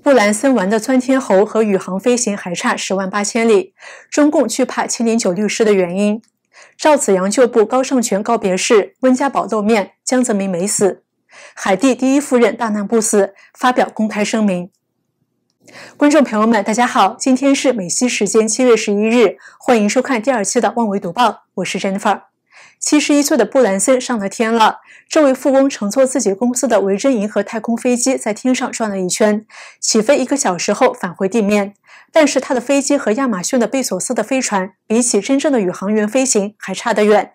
布兰森玩的钻天猴和宇航飞行还差十万八千里，中共惧怕七零九律师的原因。赵子阳旧部高尚全告别式，温家宝露面，江泽民没死。海地第一夫人大难不死，发表公开声明。观众朋友们，大家好，今天是美西时间七月十一日，欢迎收看第二期的《万维读报》，我是 Jennifer。七十一岁的布兰森上了天了。这位富翁乘坐自己公司的维珍银河太空飞机在天上转了一圈，起飞一个小时后返回地面。但是他的飞机和亚马逊的贝索斯的飞船比起真正的宇航员飞行还差得远。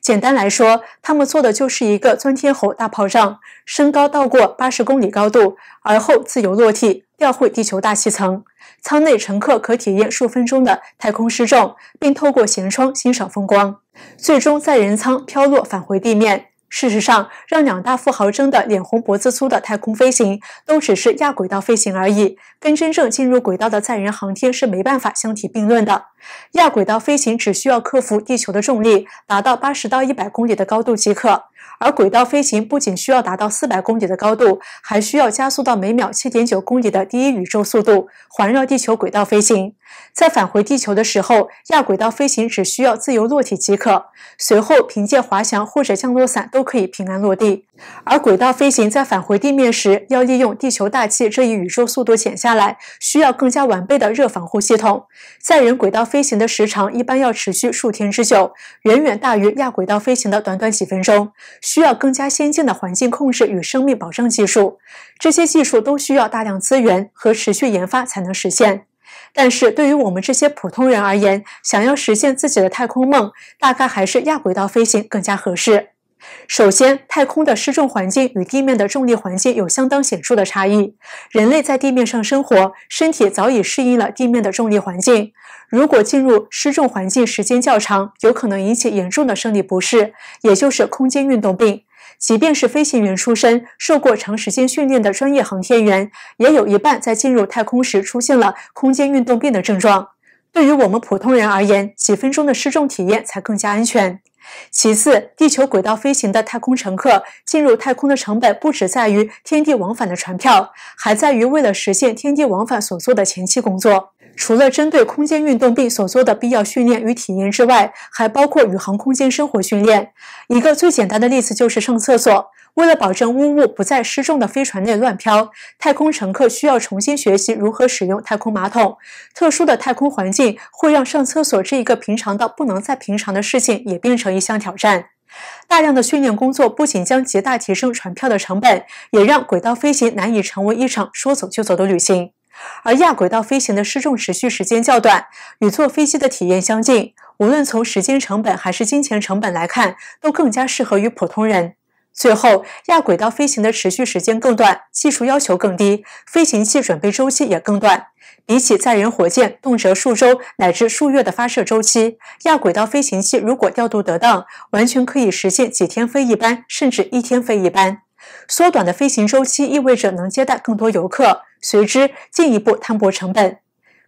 简单来说，他们做的就是一个钻天猴大炮仗，升高到过八十公里高度，而后自由落体，掉回地球大气层。舱内乘客可体验数分钟的太空失重，并透过舷窗欣赏风光。最终载人舱飘落返回地面。事实上，让两大富豪争得脸红脖子粗的太空飞行，都只是亚轨道飞行而已，跟真正进入轨道的载人航天是没办法相提并论的。亚轨道飞行只需要克服地球的重力，达到八十到一百公里的高度即可。而轨道飞行不仅需要达到四百公里的高度，还需要加速到每秒七点九公里的第一宇宙速度，环绕地球轨道飞行。在返回地球的时候，亚轨道飞行只需要自由落体即可，随后凭借滑翔或者降落伞都可以平安落地。而轨道飞行在返回地面时，要利用地球大气这一宇宙速度减下来，需要更加完备的热防护系统。载人轨道飞行的时长一般要持续数天之久，远远大于亚轨道飞行的短短几分钟，需要更加先进的环境控制与生命保障技术。这些技术都需要大量资源和持续研发才能实现。但是对于我们这些普通人而言，想要实现自己的太空梦，大概还是亚轨道飞行更加合适。首先，太空的失重环境与地面的重力环境有相当显著的差异。人类在地面上生活，身体早已适应了地面的重力环境。如果进入失重环境时间较长，有可能引起严重的生理不适，也就是空间运动病。即便是飞行员出身、受过长时间训练的专业航天员，也有一半在进入太空时出现了空间运动病的症状。对于我们普通人而言，几分钟的失重体验才更加安全。其次，地球轨道飞行的太空乘客进入太空的成本不只在于天地往返的船票，还在于为了实现天地往返所做的前期工作。除了针对空间运动病所做的必要训练与体验之外，还包括宇航空间生活训练。一个最简单的例子就是上厕所。为了保证污物不在失重的飞船内乱飘，太空乘客需要重新学习如何使用太空马桶。特殊的太空环境会让上厕所这一个平常到不能再平常的事情也变成一项挑战。大量的训练工作不仅将极大提升船票的成本，也让轨道飞行难以成为一场说走就走的旅行。而亚轨道飞行的失重持续时间较短，与坐飞机的体验相近，无论从时间成本还是金钱成本来看，都更加适合于普通人。最后，亚轨道飞行的持续时间更短，技术要求更低，飞行器准备周期也更短。比起载人火箭动辄数周乃至数月的发射周期，亚轨道飞行器如果调度得当，完全可以实现几天飞一班，甚至一天飞一班。缩短的飞行周期意味着能接待更多游客，随之进一步摊薄成本。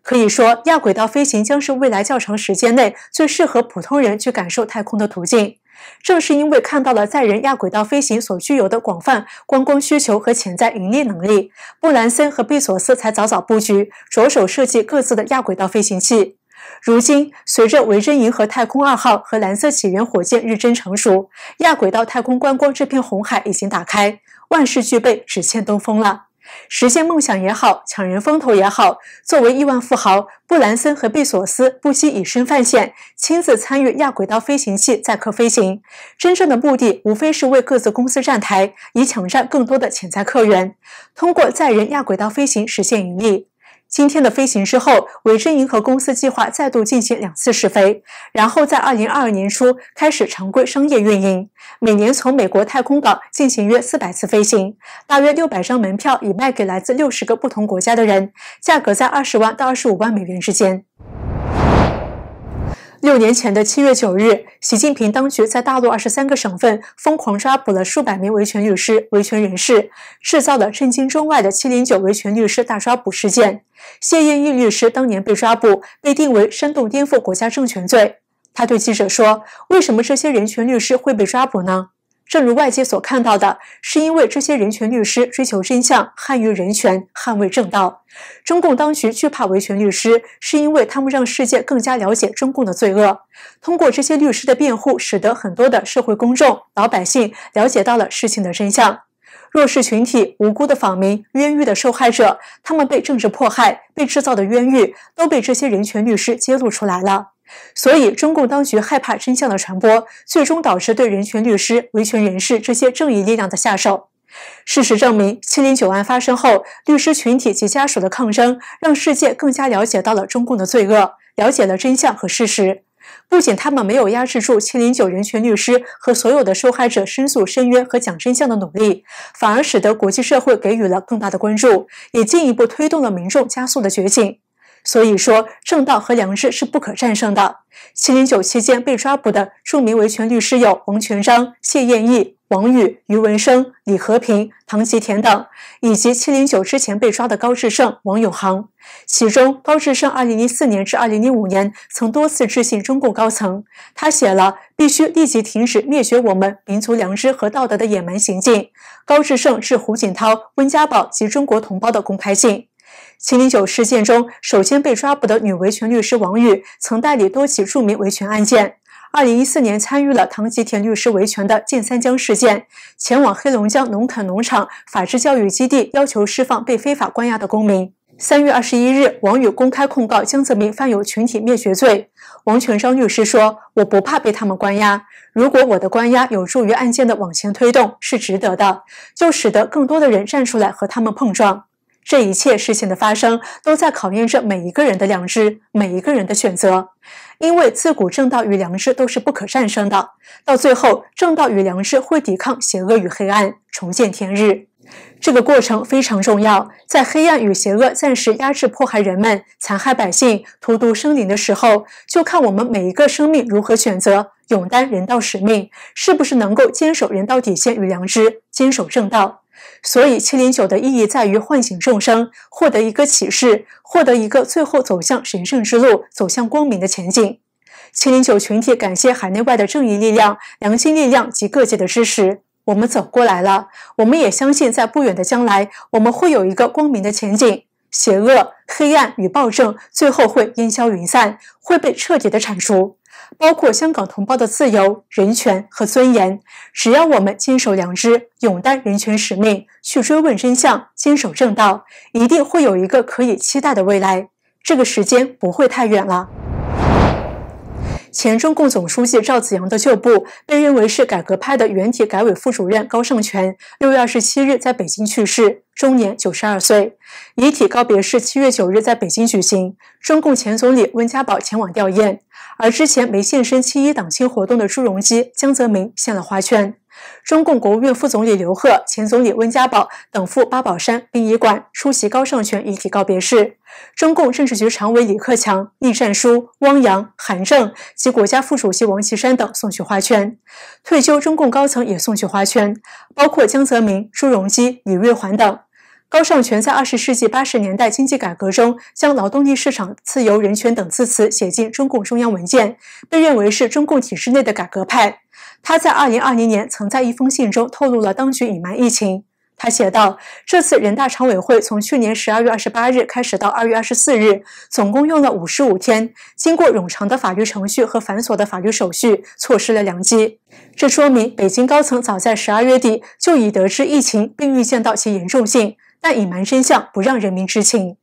可以说，亚轨道飞行将是未来较长时间内最适合普通人去感受太空的途径。正是因为看到了载人亚轨道飞行所具有的广泛观光需求和潜在盈利能力，布兰森和贝索斯才早早布局，着手设计各自的亚轨道飞行器。如今，随着维珍银河太空二号和蓝色起源火箭日臻成熟，亚轨道太空观光这片红海已经打开，万事俱备，只欠东风了。实现梦想也好，抢人风头也好，作为亿万富豪，布兰森和贝索斯不惜以身犯险，亲自参与亚轨道飞行器载客飞行。真正的目的无非是为各自公司站台，以抢占更多的潜在客源，通过载人亚轨道飞行实现盈利。今天的飞行之后，维珍银河公司计划再度进行两次试飞，然后在二零二二年初开始常规商业运营，每年从美国太空港进行约四百次飞行，大约六百张门票已卖给来自六十个不同国家的人，价格在二十万到二十五万美元之间。六年前的七月九日，习近平当局在大陆二十三个省份疯狂抓捕了数百名维权律师、维权人士，制造了震惊中外的“七零九”维权律师大抓捕事件。谢艳义律师当年被抓捕，被定为煽动颠覆国家政权罪。他对记者说：“为什么这些人权律师会被抓捕呢？”正如外界所看到的，是因为这些人权律师追求真相、捍卫人权、捍卫正道。中共当局惧怕维权律师，是因为他们让世界更加了解中共的罪恶。通过这些律师的辩护，使得很多的社会公众、老百姓了解到了事情的真相。弱势群体、无辜的访民、冤狱的受害者，他们被政治迫害、被制造的冤狱，都被这些人权律师揭露出来了。所以，中共当局害怕真相的传播，最终导致对人权律师、维权人士这些正义力量的下手。事实证明，七零九案发生后，律师群体及家属的抗争，让世界更加了解到了中共的罪恶，了解了真相和事实。不仅他们没有压制住七零九人权律师和所有的受害者申诉、申冤和讲真相的努力，反而使得国际社会给予了更大的关注，也进一步推动了民众加速的觉醒。所以说，正道和良知是不可战胜的。七零九期间被抓捕的著名维权律师有王全璋、谢艳义、王宇、余文生、李和平、唐吉田等，以及七零九之前被抓的高志胜、王永航。其中，高志胜二零零四年至二零零五年曾多次致信中共高层，他写了“必须立即停止灭绝我们民族良知和道德的野蛮行径”。高志胜致胡锦涛、温家宝及中国同胞的公开信。七零九事件中，首先被抓捕的女维权律师王宇，曾代理多起著名维权案件。二零一四年，参与了唐吉田律师维权的“建三江”事件，前往黑龙江农垦农场法治教育基地，要求释放被非法关押的公民。三月二十一日，王宇公开控告江泽民犯有群体灭绝罪。王全璋律师说：“我不怕被他们关押，如果我的关押有助于案件的往前推动，是值得的，就使得更多的人站出来和他们碰撞。”这一切事情的发生，都在考验着每一个人的良知，每一个人的选择。因为自古正道与良知都是不可战胜的，到最后，正道与良知会抵抗邪恶与黑暗，重见天日。这个过程非常重要。在黑暗与邪恶暂时压制、迫害人们、残害百姓、荼毒生灵的时候，就看我们每一个生命如何选择，勇担人道使命，是不是能够坚守人道底线与良知，坚守正道。所以，七零九的意义在于唤醒众生，获得一个启示，获得一个最后走向神圣之路、走向光明的前景。七零九群体感谢海内外的正义力量、良心力量及各界的支持，我们走过来了。我们也相信，在不远的将来，我们会有一个光明的前景，邪恶、黑暗与暴政最后会烟消云散，会被彻底的铲除。包括香港同胞的自由、人权和尊严，只要我们坚守良知，勇担人权使命，去追问真相，坚守正道，一定会有一个可以期待的未来。这个时间不会太远了。前中共总书记赵紫阳的旧部，被认为是改革派的原体改委副主任高胜全，六月二十七日在北京去世，终年九十二岁。遗体告别式七月九日在北京举行，中共前总理温家宝前往吊唁。而之前没现身七一党庆活动的朱镕基、江泽民献了花圈。中共国务院副总理刘鹤、前总理温家宝等赴八宝山殡仪馆出席高尚权遗体告别式。中共政治局常委李克强、栗战书、汪洋、韩正及国家副主席王岐山等送去花圈。退休中共高层也送去花圈，包括江泽民、朱镕基、李瑞环等。高尚全在二十世纪八十年代经济改革中，将劳动力市场、自由、人权等字词写进中共中央文件，被认为是中共体制内的改革派。他在二零二零年曾在一封信中透露了当局隐瞒疫情。他写道：“这次人大常委会从去年十二月二十八日开始到二月二十四日，总共用了五十五天，经过冗长的法律程序和繁琐的法律手续，错失了良机。这说明北京高层早在十二月底就已得知疫情，并预见到其严重性。”但隐瞒真相，不让人民知情。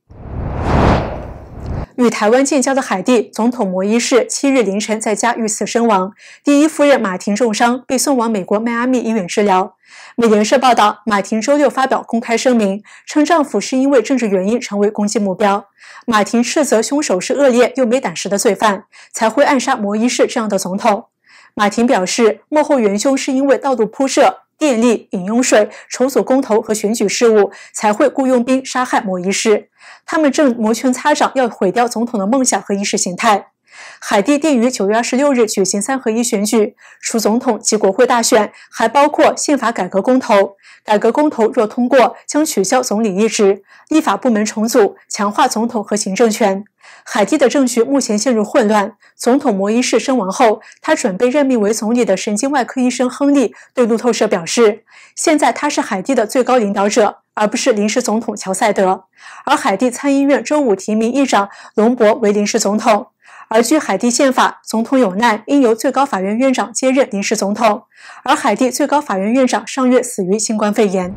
与台湾建交的海地总统摩伊士七日凌晨在家遇刺身亡，第一夫人马婷重伤，被送往美国迈阿密医院治疗。美联社报道，马婷周六发表公开声明，称丈夫是因为政治原因成为攻击目标。马婷斥责凶手是恶劣又没胆识的罪犯，才会暗杀摩伊士这样的总统。马婷表示，幕后元凶是因为道路铺设。电力、饮用水、筹组公投和选举事务，才会雇佣兵杀害摩伊士。他们正摩拳擦掌，要毁掉总统的梦想和意识形态。海地定于九月二十六日举行三合一选举，除总统及国会大选，还包括宪法改革公投。改革公投若通过，将取消总理一职，立法部门重组，强化总统和行政权。海地的政局目前陷入混乱。总统摩伊士身亡后，他准备任命为总理的神经外科医生亨利对路透社表示：“现在他是海地的最高领导者，而不是临时总统乔塞德。”而海地参议院周五提名议长隆博为临时总统。而据海地宪法，总统有难应由最高法院院长接任临时总统。而海地最高法院院长上月死于新冠肺炎。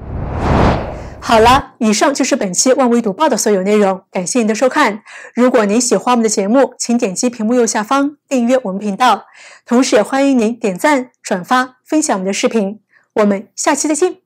好了，以上就是本期万维读报的所有内容，感谢您的收看。如果您喜欢我们的节目，请点击屏幕右下方订阅我们频道，同时也欢迎您点赞、转发、分享我们的视频。我们下期再见。